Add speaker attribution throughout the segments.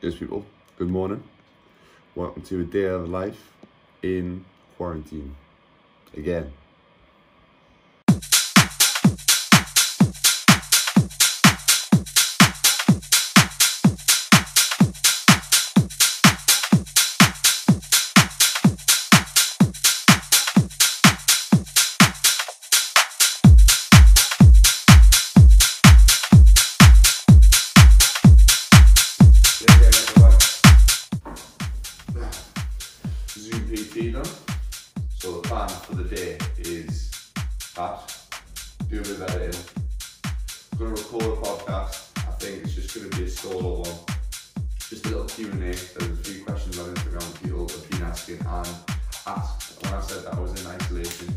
Speaker 1: Yes, people. Good morning. Welcome to a day of life in quarantine. Again. So the plan for the day is that do a bit of editing. Gonna record a podcast. I think it's just gonna be a solo one. Just a little Q and A. There's a few questions on Instagram people have been asking and asked when I said that I was in isolation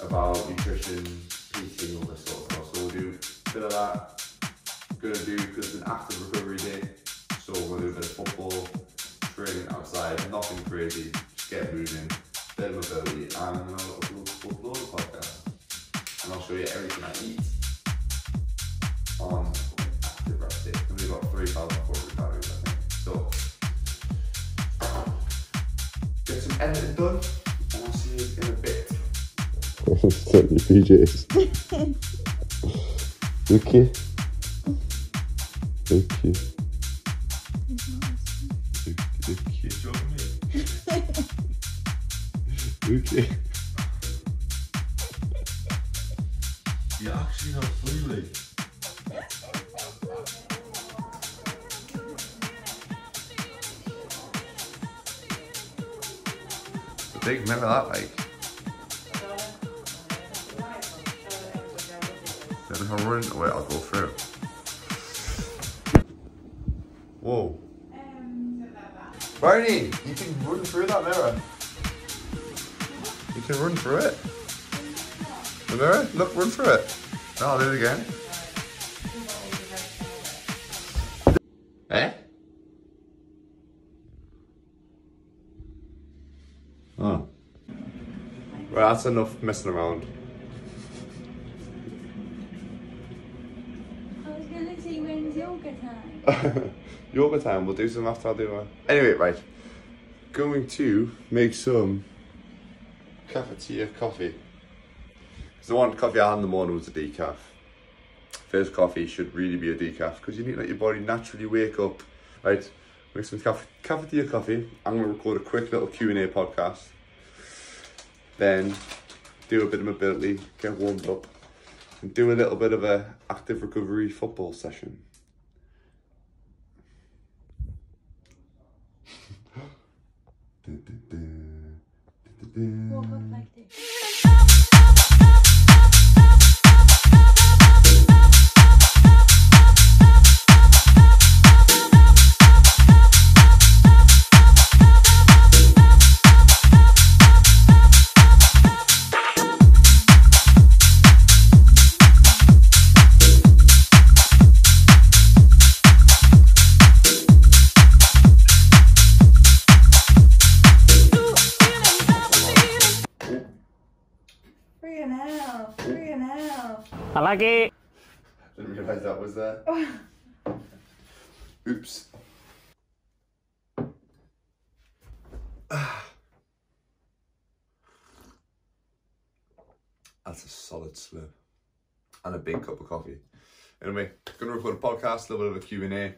Speaker 1: about nutrition, PT, all this sort of stuff. So we'll do a bit of that. Gonna do because it's an active recovery day. So we'll do a bit of football, training outside, nothing crazy, get moving, bit of mobility, and I'll upload, podcast. And I'll show you everything I eat on active rest day. And we've got 3,400 calories, I think. So, get some editing done, and I'll see you in a bit.
Speaker 2: Your PJs. Okay.
Speaker 1: Big remember that, like. Then how run? Wait, I'll go through. Whoa. Barney, you can run through that mirror. You can run through it. The mirror? Look, run through it. No, I'll do it again. Well, that's enough messing around.
Speaker 3: I was gonna say when's yoga time.
Speaker 1: Yoga time, we'll do some after I do one. Anyway, right. Going to make some cafetiere coffee. Because the one coffee I had in the morning was a decaf. First coffee should really be a decaf because you need to let your body naturally wake up. Right, make some caf- cafetiere coffee. I'm going to record a quick little Q&A podcast. Then do a bit of mobility, get warmed up. And do a little bit of a active recovery football session.
Speaker 3: Walk up like
Speaker 4: I like it.
Speaker 1: Didn't realise that was there. Oops. That's a solid slurp. And a big cup of coffee. Anyway, gonna record a podcast, a little bit of a Q&A.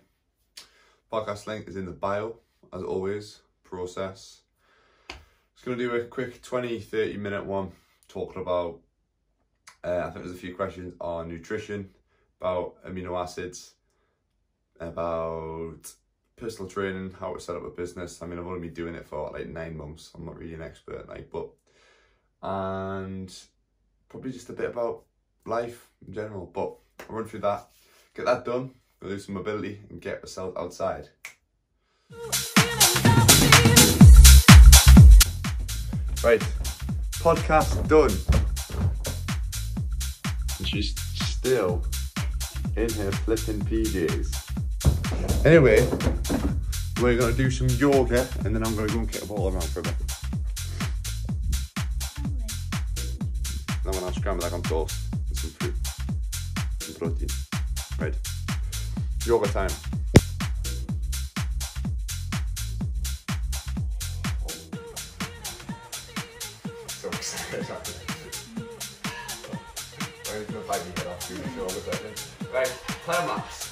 Speaker 1: Podcast link is in the bio, as always. Process. Just gonna do a quick 20, 30 minute one talking about uh, I think there's a few questions on nutrition, about amino acids, about personal training, how to set up a business. I mean, I've only been doing it for like nine months. I'm not really an expert, like, but and probably just a bit about life in general. But I'll run through that, get that done, go do some mobility, and get myself outside. Right, podcast done. And she's still in her flipping PJs. Anyway, we're gonna do some yoga and then I'm gonna go and kick a ball around for a bit. Then when I scramble like on toast with some fruit, and protein. Right. Yoga time. Climax.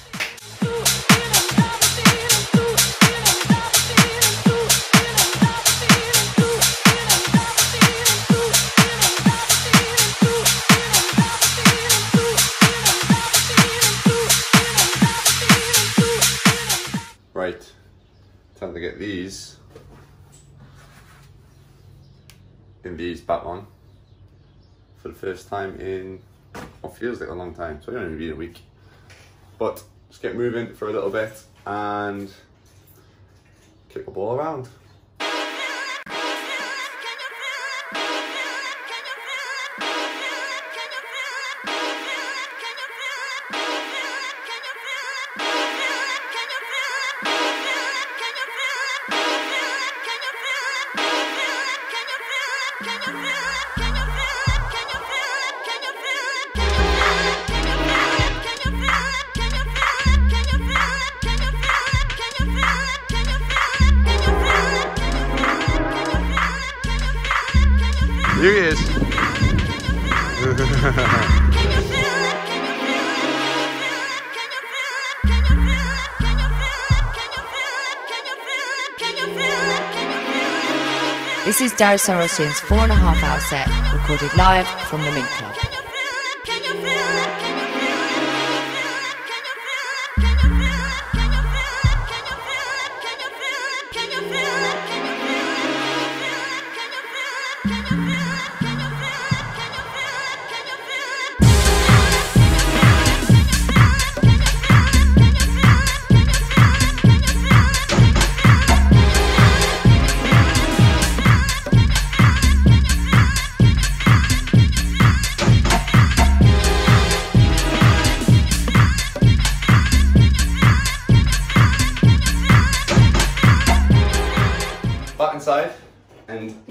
Speaker 1: Right, time to get these in these back on for the first time in what feels like a long time. So I even been a week. But just get moving for a little bit and kick the ball around. Is
Speaker 4: Darren four and a half hour set, recorded live from the Mint Club.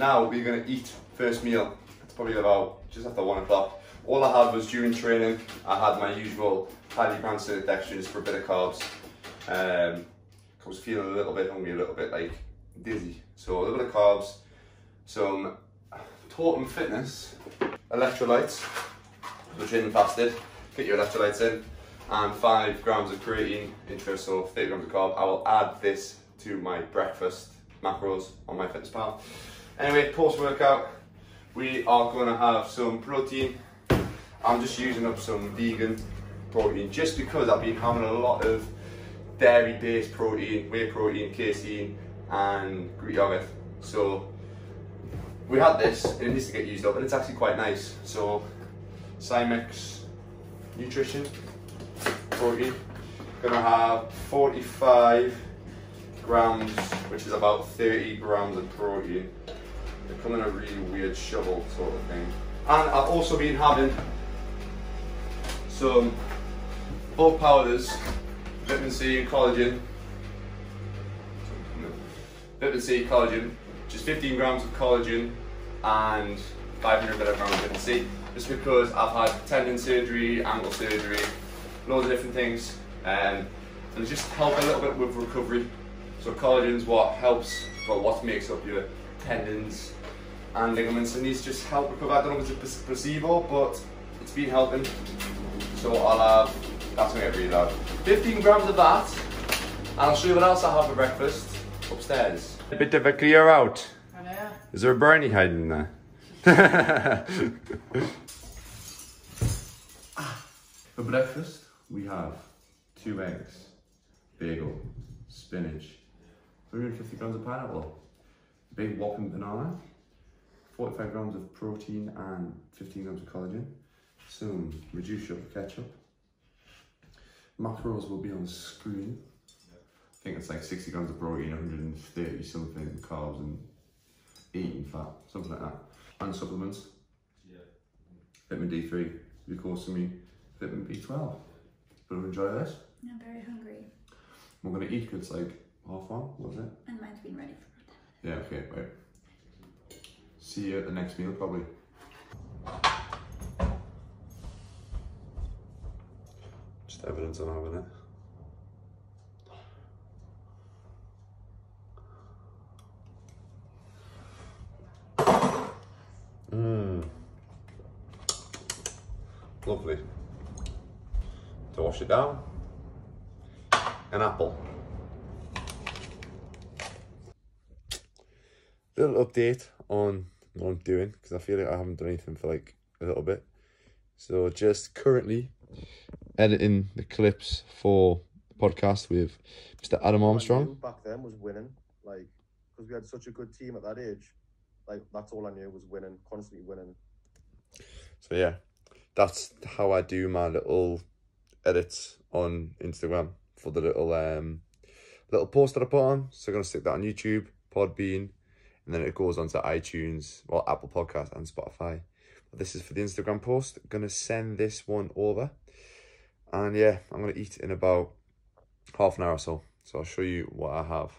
Speaker 1: Now we're gonna eat first meal. It's probably about just after one o'clock. All I had was during training, I had my usual highly branched dextrins for a bit of carbs. Um, I was feeling a little bit hungry, a little bit like dizzy. So a little bit of carbs, some Taunton Fitness electrolytes, so training fasted, get your electrolytes in, and five grams of creatine, interest, so 30 grams of carb. I will add this to my breakfast macros on MyFitnessPal. Anyway, post workout, we are gonna have some protein. I'm just using up some vegan protein just because I've been having a lot of dairy based protein, whey protein, casein, and Greek yogurt. So we had this, it needs to get used up, and it's actually quite nice. So SCI-MX Nutrition protein, gonna have 45 grams, which is about 30 grams of protein. They come in a really weird shovel sort of thing. And I've also been having some bulk powders, vitamin C and collagen. Vitamin C, collagen, just 15 grams of collagen and 500 milligrams of vitamin C. Just because I've had tendon surgery, ankle surgery, loads of different things, um, and just help a little bit with recovery. So collagen's what helps, but what makes up your tendons and ligaments, and these just help recover. I don't know if it's a placebo, but it's been helping. So I'll have, that's gonna get really loud. 15 grams of that, and I'll show you what else I have for breakfast upstairs. A bit of a clear out. Is there a brownie hiding there? For breakfast, we have two eggs, bagel, spinach, 350 grams of pineapple, big whopping banana, 45 grams of protein and 15 grams of collagen, some reduced sugar ketchup. Macros will be on the screen. I think it's like 60 grams of protein, 130 something carbs and 18 fat, something like that. And supplements. Yeah. Vitamin D3, glucosamine, vitamin B12. But I'll enjoy this.
Speaker 3: I'm very hungry,
Speaker 1: We're gonna eat 'cause it's like half one, was it?
Speaker 3: and mine's been ready for
Speaker 1: Yeah, okay, right. See you at the next meal probably. Just evidence on having it. Mmm. Lovely. To wash it down. An apple. Little update on what I'm doing because I feel like I haven't done anything for like a little bit. So just currently editing the clips for the podcast with Mr. Adam Armstrong.
Speaker 5: back then was winning, like because we had such a good team at that age. Like that's all I knew was winning, constantly winning.
Speaker 1: So yeah, that's how I do my little edits on Instagram for the little um little post that I put on. So I'm gonna stick that on YouTube, Podbean, and then it goes onto iTunes, well Apple Podcast and Spotify. But this is for the Instagram post. gonna send this one over, and yeah, I'm gonna eat in about half an hour or so. So I'll show you what I have.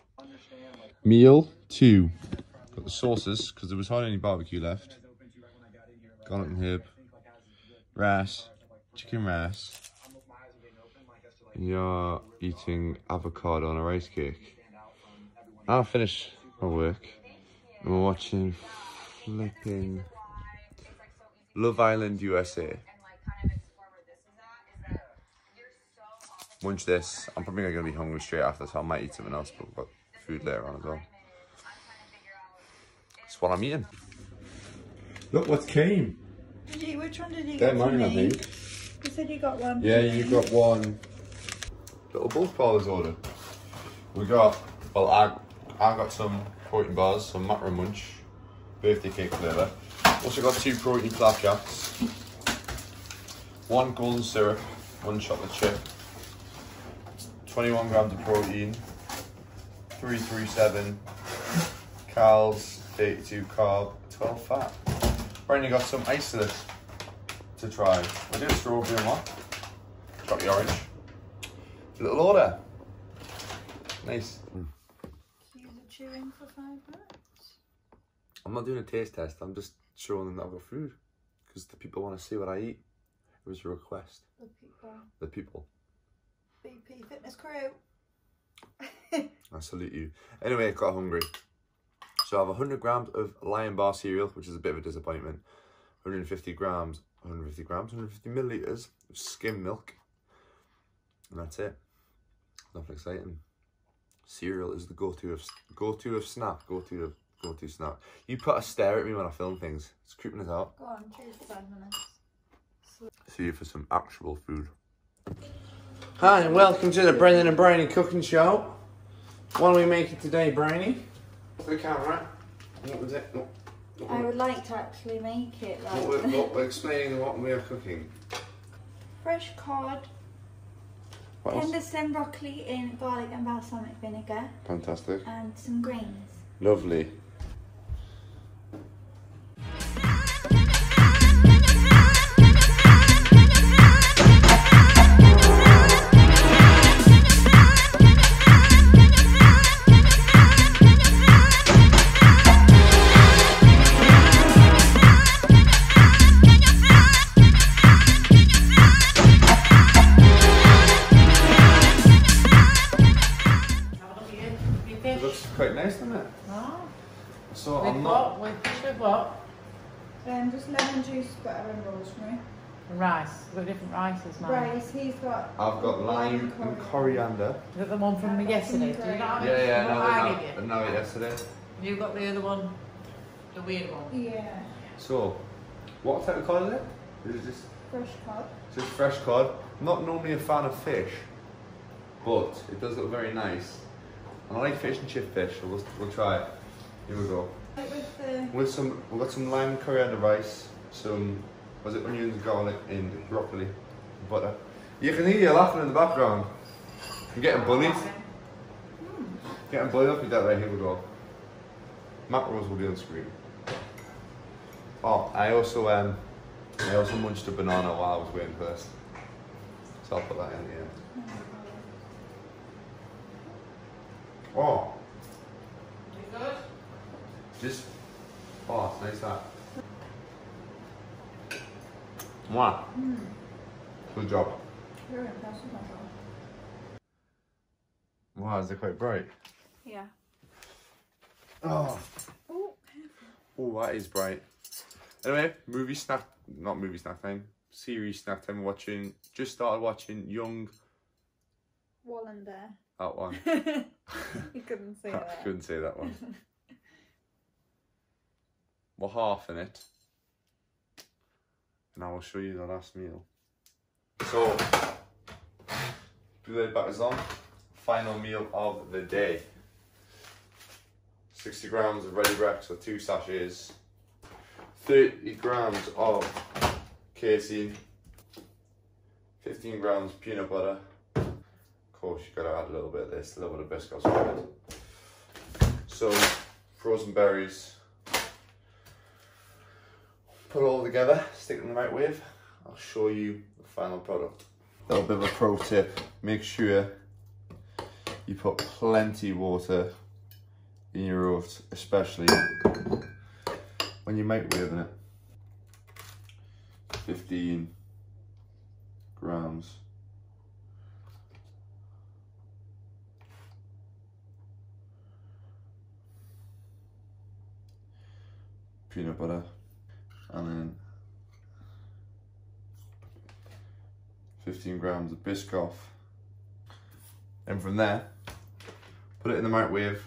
Speaker 1: Meal two. Got the sauces because there was hardly any barbecue left. Garlic and herb, rice, chicken rice. You're eating avocado on a rice cake. I'll finish my work we're watching flipping Love Island USA. Munch this. I'm probably gonna be hungry straight after, so I might eat something else, but we've got food later on as well. That's what I'm eating. Look what came.
Speaker 3: Did you, which one did you
Speaker 1: They're
Speaker 3: get for
Speaker 1: mine, I think.
Speaker 3: You said you got one.
Speaker 1: Yeah, you got one. Little bulk bars ordered. We got, well, I I got some protein bars, some macro munch, birthday cake flavour. Also got two protein flapjacks, one golden syrup, one chocolate chip, 21 grams of protein, 337 calories, 82 carb, 12 fat. Brandon got some isolate to try. I did strawberry what? Got the orange. Little order. Nice.
Speaker 3: Chewing for five minutes.
Speaker 1: I'm not doing a taste test. I'm just showing them that I've got food because the people want to see what I eat. It was a request.
Speaker 3: The people.
Speaker 1: The people.
Speaker 3: BP Fitness Crew.
Speaker 1: I salute you. Anyway, I got hungry. So I have 100 grams of Lion Bar cereal, which is a bit of a disappointment. 150 grams, 150 grams, 150 milliliters of skim milk. And that's it. Nothing exciting. Cereal is the go-to of go-to of snack. Go-to of go-to snack. You put a stare at me when I film things. It's creeping us out.
Speaker 3: Go on, chew for five minutes.
Speaker 1: See you for some actual food. Hi, and welcome to the Brendan and Briny cooking show. What are we making today, Briny? The camera. What was it? What,
Speaker 3: I would like to actually make it like
Speaker 1: what, we're, what we're explaining what we are cooking.
Speaker 3: fresh cod,
Speaker 1: What else?
Speaker 3: Tenderstem broccoli in garlic and balsamic vinegar,
Speaker 1: Fantastic.
Speaker 3: and some greens.
Speaker 1: Lovely.
Speaker 6: Rice. We've got different rices now.
Speaker 3: Rice, he's got.
Speaker 1: I've got lime and coriander.
Speaker 6: You got the one from yesterday. Do you not have
Speaker 1: Yeah,
Speaker 6: it?
Speaker 1: yeah,
Speaker 6: The
Speaker 1: no,
Speaker 6: one I
Speaker 1: no,
Speaker 6: gave you?
Speaker 1: no, yesterday.
Speaker 6: You got the other one, the weird one.
Speaker 3: Yeah,
Speaker 1: So, what type of cod is it? Is it just
Speaker 3: fresh cod.
Speaker 1: It's just fresh cod. I'm not normally a fan of fish, but it does look very nice. And I like fish and chip fish, so we'll, we'll try it. Here we go.
Speaker 3: With the.
Speaker 1: With some, we've got some lime coriander rice, some, was it onions, garlic, and broccoli, butter. You can hear you laughing in the background. I'm getting bullied. Getting bullied up with that right, here we go. Macros will be on screen. Oh, I also, um, I also munched a banana while I was waiting this. So I'll put that in the end. Oh,
Speaker 6: You good?
Speaker 1: just, oh, it's nice that. Mwah. Good job.
Speaker 3: You're impressive, my
Speaker 1: Wow, is it quite bright?
Speaker 3: Yeah.
Speaker 1: Oh,
Speaker 3: Oh,
Speaker 1: oh, that is bright. Anyway, movie snack, not movie snack time, series snack time watching. Just started watching Young.
Speaker 3: Wallander.
Speaker 1: That one.
Speaker 3: you couldn't say
Speaker 1: I
Speaker 3: that.
Speaker 1: couldn't say that one. We're half in it. And I will show you the last meal. So, batters on. Final meal of the day. 60 grams of Ready Brek or two sachets. 30 grams of casein. 15 grams peanut butter. Of course, you've gotta add a little bit of this, a little bit of biscuit spread. So, frozen berries. Put all together, stick it in the microwave. I'll show you the final product. A little bit of a pro tip, make sure you put plenty water in your oats, especially when you're microwaving it. 15 grams. peanut butter and then 15 grams of Biscoff. And from there, put it in the microwave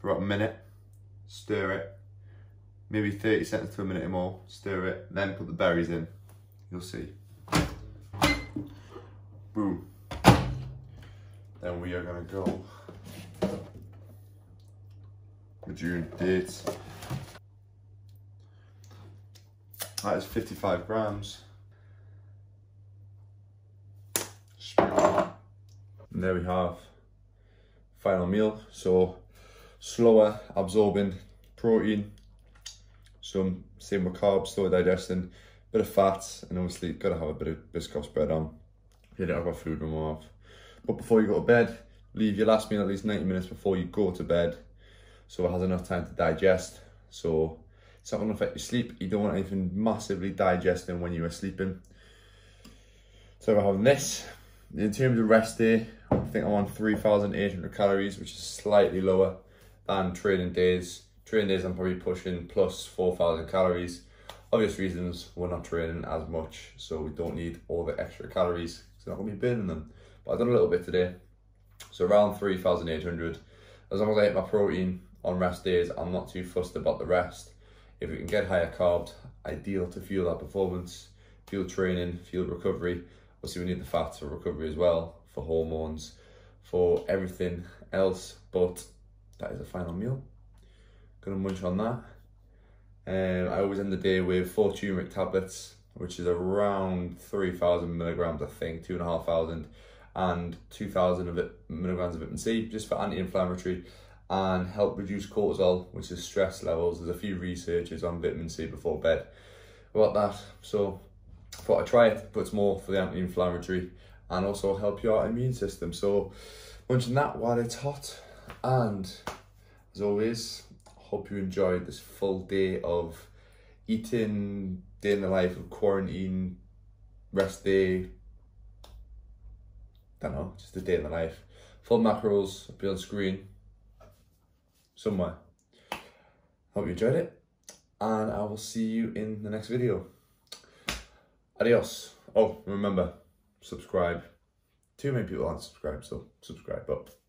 Speaker 1: for about a minute, stir it, maybe 30 seconds to a minute or more, stir it, then put the berries in. You'll see. Boom. Then we are gonna go your dates. That is 55 grams. And there we have final meal. So slower absorbing protein, some same with carbs, slower digesting, bit of fats, and obviously gotta have a bit of Biscoff spread on. You don't have a food room off. But before you go to bed, leave your last meal at least 90 minutes before you go to bed so it has enough time to digest. So it's not going to affect your sleep. You don't want anything massively digesting when you are sleeping. So we're having this. In terms of rest day, I think I'm on 3,800 calories, which is slightly lower than training days. Training days, I'm probably pushing plus 4,000 calories. Obvious reasons, we're not training as much, so we don't need all the extra calories. So not going to be burning them. But I've done a little bit today. So around 3,800. As long as I hit my protein on rest days, I'm not too fussed about the rest. If we can get higher carbs, ideal to fuel that performance, fuel training, fuel recovery. Obviously, we need the fats for recovery as well, for hormones, for everything else. But that is a final meal. Gonna munch on that. Um, I always end the day with four turmeric tablets, which is around 3,000 milligrams, I think, two and a half thousand, and and 2,000 of it, milligrams of vitamin C, just for anti-inflammatory and help reduce cortisol, which is stress levels. There's a few researches on vitamin C before bed about that. So I thought I'd try it, but it's more for the anti-inflammatory and also help your immune system. So munching that while it's hot. And as always, hope you enjoyed this full day of eating, day in the life of quarantine, rest day. Don't know, just a day in the life. Full macros, be on screen somewhere. Hope you enjoyed it, and I will see you in the next video. Adios. Oh, remember, subscribe. Too many people aren't subscribed, so subscribe, but adios.